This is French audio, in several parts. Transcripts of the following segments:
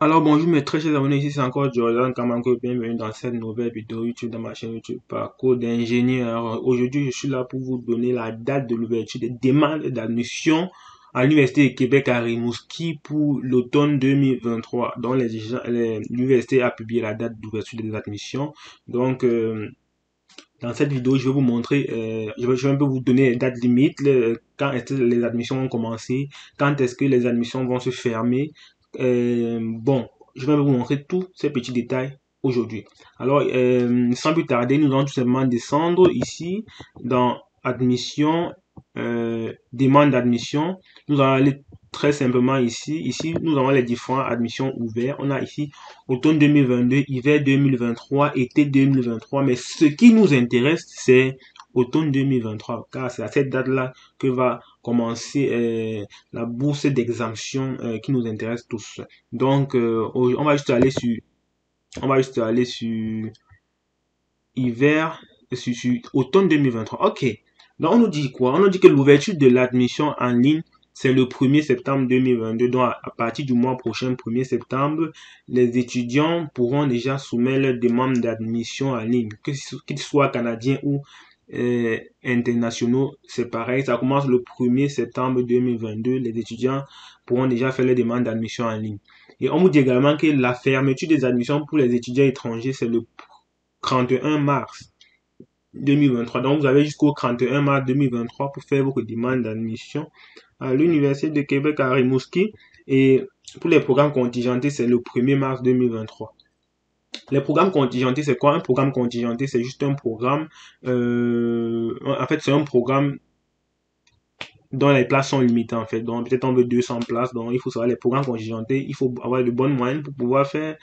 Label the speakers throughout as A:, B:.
A: Alors bonjour mes très chers abonnés, ici c'est encore Jordan Kamanko, bienvenue dans cette nouvelle vidéo YouTube dans ma chaîne YouTube Parcours d'ingénieur. Aujourd'hui je suis là pour vous donner la date de l'ouverture des demandes d'admission à l'Université de Québec à Rimouski pour l'automne 2023. Donc l'université a publié la date d'ouverture des admissions. Donc euh, dans cette vidéo, je vais vous montrer, euh, je, vais, un peu vous donner les dates limites, quand est-ce que les admissions vont commencer, quand est-ce que les admissions vont se fermer, euh, bon, je vais vous montrer tous ces petits détails aujourd'hui. Alors, euh, sans plus tarder, nous allons tout simplement descendre ici dans admission, euh, demande d'admission. Nous allons aller très simplement ici. Ici, nous avons les différentes admissions ouvertes. On a ici automne 2022, hiver 2023, été 2023. Mais ce qui nous intéresse, c'est automne 2023, car c'est à cette date-là que va commencer euh, la bourse d'exemption euh, qui nous intéresse tous. Donc, euh, on va juste aller sur, on va juste aller sur hiver, sur, sur automne 2023. Ok. Donc, on nous dit quoi? On nous dit que l'ouverture de l'admission en ligne c'est le 1er septembre 2022. Donc, à partir du mois prochain, 1er septembre, les étudiants pourront déjà soumettre leur demande d'admission en ligne, qu'ils soient canadiens ou euh, internationaux, c'est pareil. Ça commence le 1er septembre 2022. Les étudiants pourront déjà faire les demandes d'admission en ligne. Et on vous dit également que la fermeture des admissions pour les étudiants étrangers, c'est le 31 mars 2023. Donc, vous avez jusqu'au 31 mars 2023 pour faire votre demande d'admission à l'Université de Québec à Rimouski. Et pour les programmes contingentés, c'est le 1er mars 2023. Les programmes contingentés, c'est quoi? Un programme contingenté, c'est juste un programme... Euh, en fait, c'est un programme dont les places sont limitées, en fait. Donc, peut-être on veut 200 places. Donc, il faut savoir les programmes contingentés. Il faut avoir de bonnes moyennes pour pouvoir faire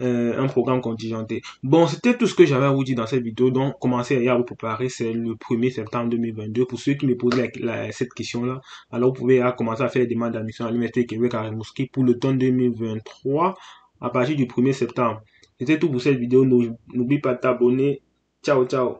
A: euh, un programme contingenté. Bon, c'était tout ce que j'avais à vous dire dans cette vidéo. Donc, commencez à vous préparer. C'est le 1er septembre 2022. Pour ceux qui me posent cette question-là, alors vous pouvez commencer à faire des demandes d'admission à l'Université Québec à Rimouski pour le temps 2023 à partir du 1er septembre. C'était tout pour cette vidéo. N'oublie pas de t'abonner. Ciao, ciao.